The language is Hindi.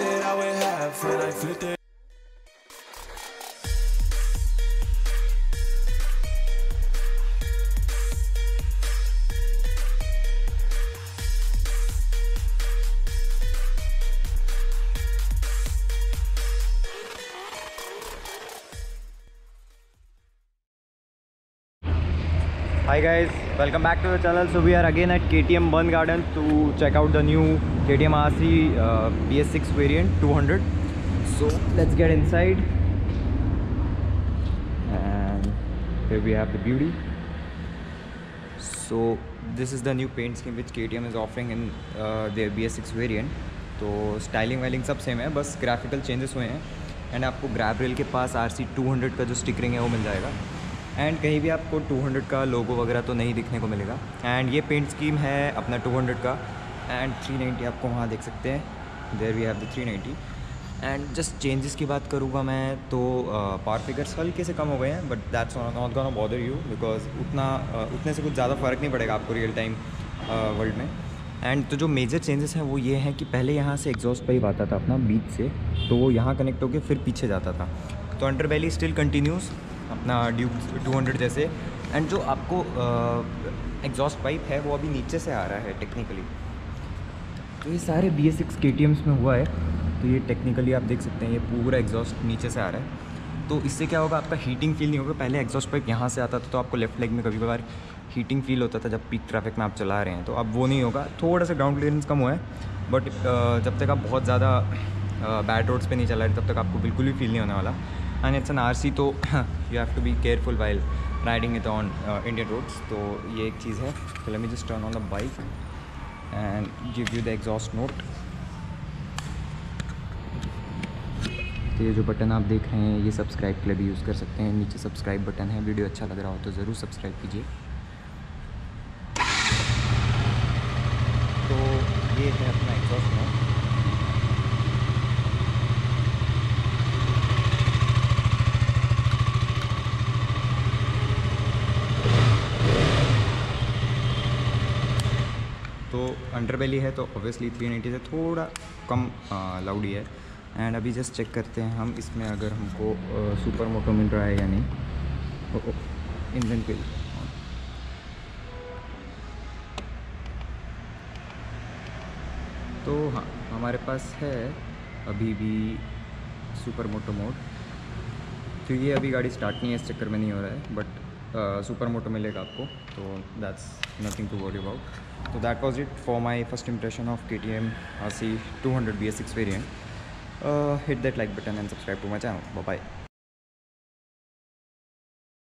I would have, and I flipped it. Hi guys welcome back to the channel so we are again at K T M burn garden to check the new K T M R C B S six variant two hundred so let's get inside and we have the beauty so this is the new paint scheme which K T M is offering in their B S six variant तो स्टाइलिंग वाइलिंग सब सेम है, बस ग्राफिकल चेंजेस हुए हैं। एंड आपको ग्रैब ग्रैबरेल के पास आर सी टू हंड्रेड का जो स्टिकरिंग है वो मिल जाएगा। एंड कहीं भी आपको 200 का लोगो वगैरह तो नहीं दिखने को मिलेगा। एंड ये पेंट स्कीम है अपना 200 का। एंड 390 आपको वहाँ देख सकते हैं। There we have the 390 and just changes की बात करूँगा मैं तो पावर फिगर्स हल्के से कम हो गए हैं but that's not gonna bother you because उतना uh, उतने से कुछ ज़्यादा फ़र्क नहीं पड़ेगा आपको रियल टाइम वर्ल्ड में। एंड तो जो मेजर चेंजेस हैं वो ये हैं कि पहले यहाँ से एग्जॉस्ट पाइप आता था अपना बीच से तो वो यहाँ कनेक्ट होकर फिर पीछे जाता था। तो अंडर वैली स्टिल कंटिन्यूस अपना ड्यूक 200 जैसे। एंड जो आपको एग्जॉस्ट पाइप है, वो अभी नीचे से आ रहा है टेक्निकली तो ये सारे बी एस सिक्स के में हुआ है। तो ये टेक्निकली आप देख सकते हैं, ये पूरा एग्जॉस्ट नीचे से आ रहा है। तो इससे क्या होगा, आपका हीटिंग फील नहीं होगा। पहले एग्जॉस्ट पाइप यहाँ से आता था तो आपको लेफ़्ट लेग में कभी कभार हीटिंग फील होता था, जब पीक ट्रैफ़िक में आप चला रहे हैं। तो अब वो नहीं होगा। थोड़ा सा ग्राउंड क्लियरेंस कम हुआ है बट जब तक आप बहुत ज़्यादा बैड रोड्स पे नहीं चला रहे, तब तक आपको बिल्कुल भी फील नहीं होने वाला। इट्स एन आर सी तो you have to be careful while riding it on Indian roads तो ये एक चीज़ है। तो let me just turn on the bike and give you the exhaust note तो ये जो बटन आप देख रहे हैं, ये सब्सक्राइब के लिए भी यूज़ कर सकते हैं। नीचे सब्सक्राइब बटन है। वीडियो अच्छा लग रहा हो तो ज़रूर सब्सक्राइब कीजिए। तो ये है अपना एग्जॉस्ट नोट तो अंडर बेली है तो ऑब्वियसली 390 से थोड़ा कम लाउड ही है। एंड अभी जस्ट चेक करते हैं हम इसमें अगर हमको सुपर मोटो मिल रहा है या नहीं। इंजन पे। तो हाँ हमारे पास है अभी भी सुपर मोटो मोड तो ये अभी गाड़ी स्टार्ट नहीं है, इस चक्कर में नहीं हो रहा है बट सुपर मोटो मिलेगा आपको तो that's nothing to worry about तो that was it for my first impression of K T M R C two hundred B S six variant hit that like button and subscribe to my channel bye